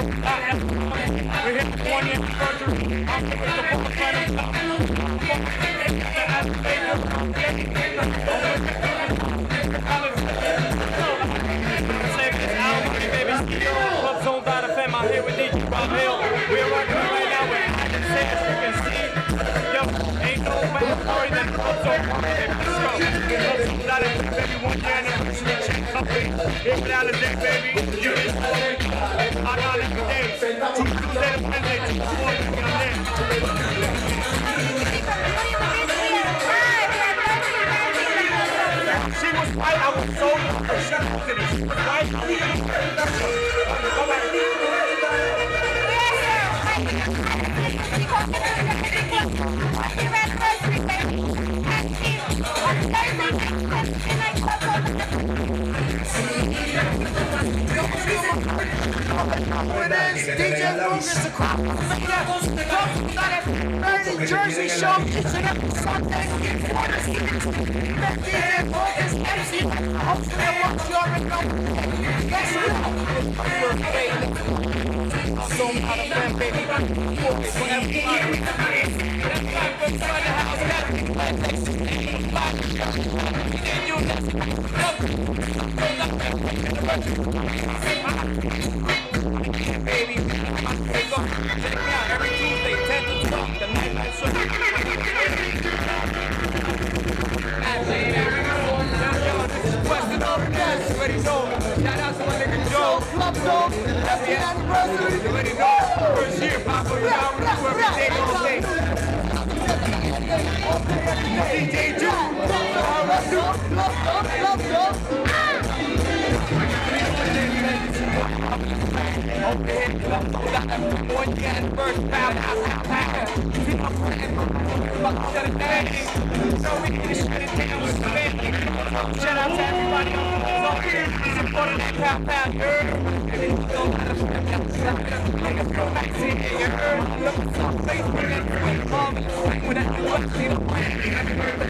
We hit the 20th anniversary. I'm the Zone FM. I'm here with DJ Rob Hill. We are working right got it today. Tuesday DJ Lucas across Early Jersey show kitchen every Sunday. DJ Lucas MC. Hopefully I want you already know. Yes, So I'm out of fan, baby. Focus on everybody. That's why I'm inside the house. Baby, hey, look, check me out every Tuesday, 10 to 12, the Nightlife Show. Western Overcast, you already know. Shout out to my nigga Joe. Club Dog, happy anniversary. You already know. First year, Papa, you know, we do every day, all day. DJ Juke. Can shut it down with the family.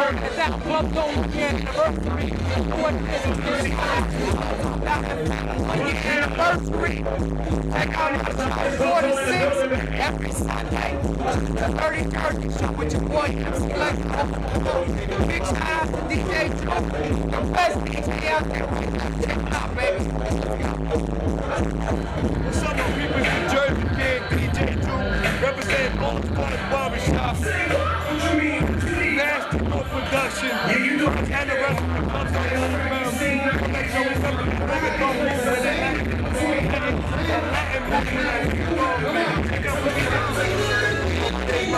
The here. That the club zone anniversary. What is it? anniversary. Check out episode 46 every Sunday. The 30th show with your boy MC Lex. Big shout out to DJ Joe, the best DJ out there. Check it out, baby.